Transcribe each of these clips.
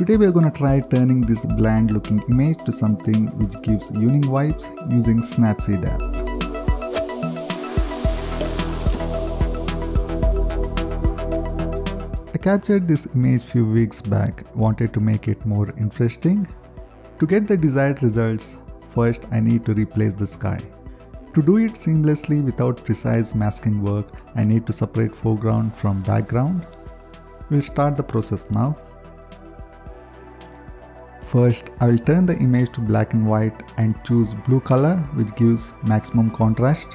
Today we are going to try turning this bland looking image to something which gives unique vibes using Snapseed app. I captured this image few weeks back, wanted to make it more interesting. To get the desired results, first I need to replace the sky. To do it seamlessly without precise masking work, I need to separate foreground from background. We'll start the process now. First, I will turn the image to black and white and choose blue color which gives maximum contrast.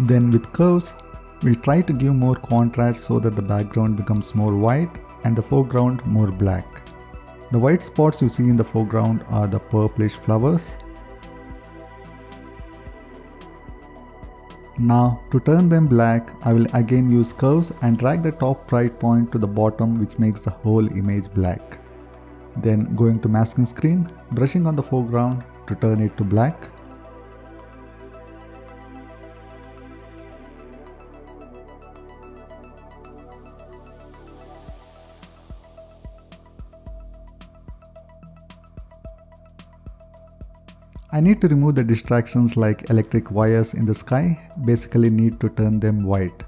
Then with curves, we'll try to give more contrast so that the background becomes more white and the foreground more black. The white spots you see in the foreground are the purplish flowers. Now to turn them black, I will again use curves and drag the top right point to the bottom which makes the whole image black. Then going to masking screen, brushing on the foreground to turn it to black. I need to remove the distractions like electric wires in the sky, basically need to turn them white.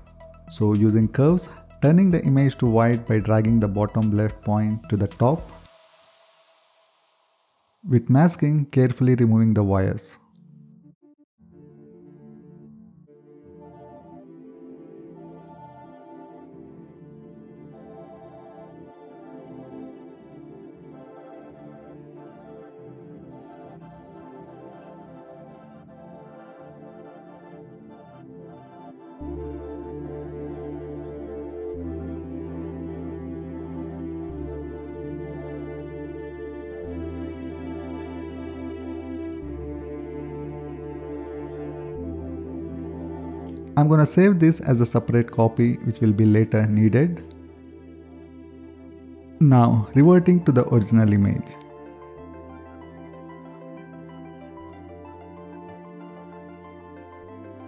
So using curves, turning the image to white by dragging the bottom left point to the top. With masking, carefully removing the wires. I'm gonna save this as a separate copy which will be later needed. Now reverting to the original image.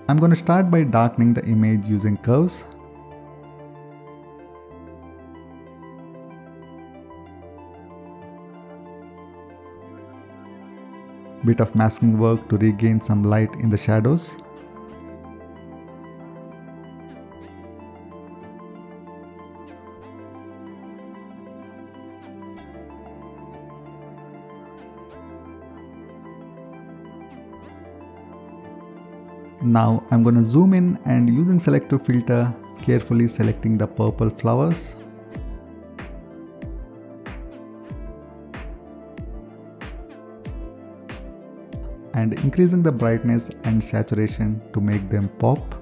I'm going to start by darkening the image using curves. Bit of masking work to regain some light in the shadows. Now I'm gonna zoom in and using selective filter, carefully selecting the purple flowers. And increasing the brightness and saturation to make them pop.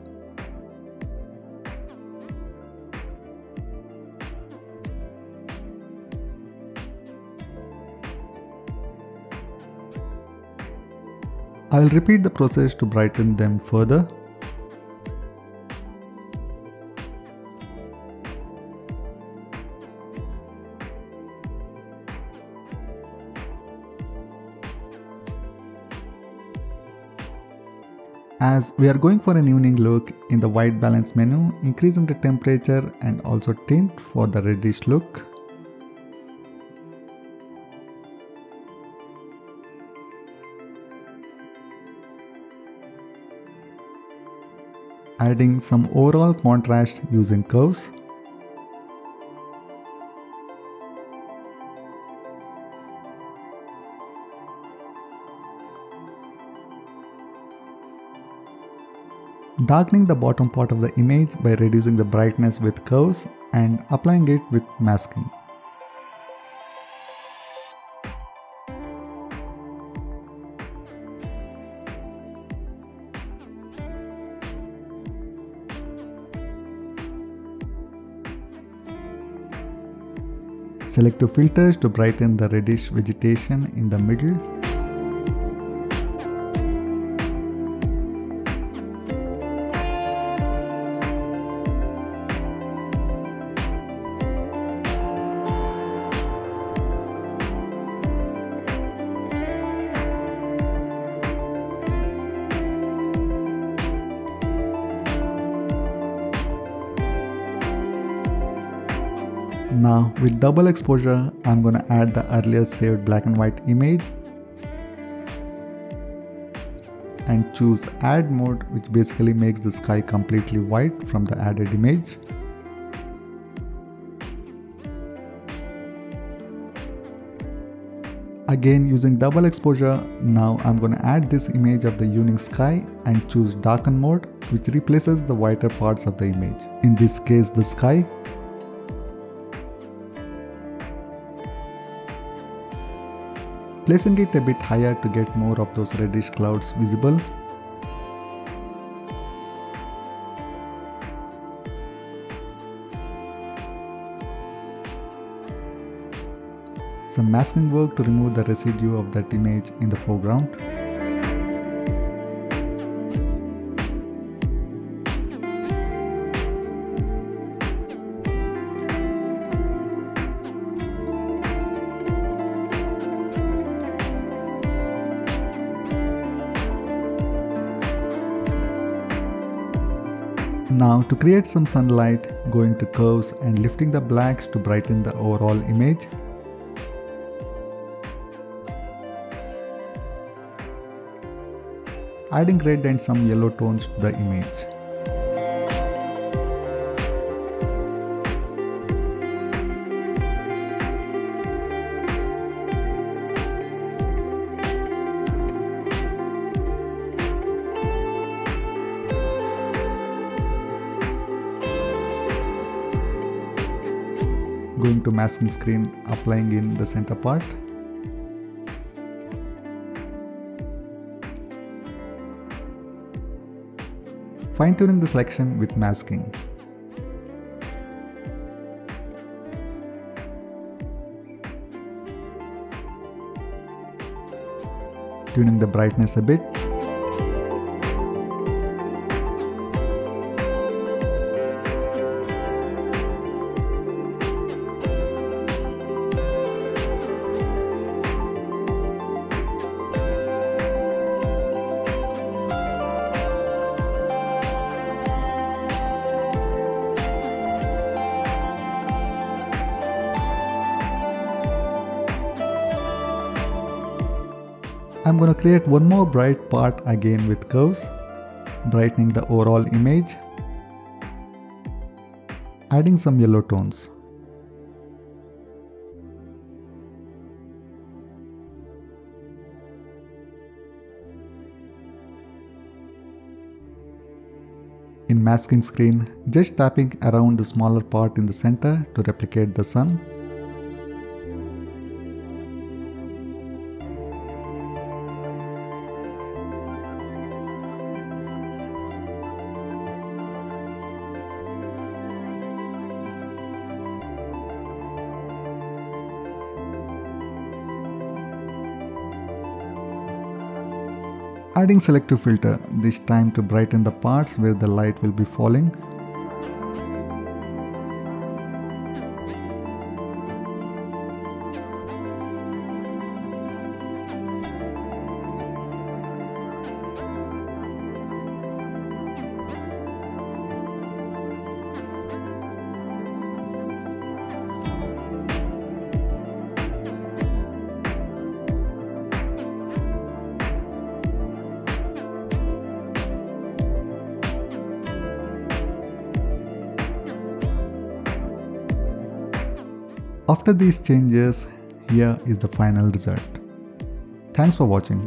I will repeat the process to brighten them further. As we are going for an evening look in the white balance menu, increasing the temperature and also tint for the reddish look. Adding some overall contrast using curves. Darkening the bottom part of the image by reducing the brightness with curves and applying it with masking. Selective filters to brighten the reddish vegetation in the middle. Now with double exposure, I'm gonna add the earlier saved black and white image and choose add mode which basically makes the sky completely white from the added image. Again using double exposure, now I'm gonna add this image of the evening sky and choose darken mode which replaces the whiter parts of the image. In this case the sky. Placing it a bit higher to get more of those reddish clouds visible. Some masking work to remove the residue of that image in the foreground. Now to create some sunlight, going to curves and lifting the blacks to brighten the overall image. Adding red and some yellow tones to the image. Going to masking screen applying in the center part. Fine tuning the selection with masking. Tuning the brightness a bit I'm gonna create one more bright part again with curves, brightening the overall image, adding some yellow tones. In masking screen, just tapping around the smaller part in the center to replicate the sun. Adding selective filter, this time to brighten the parts where the light will be falling. After these changes, here is the final result. Thanks for watching.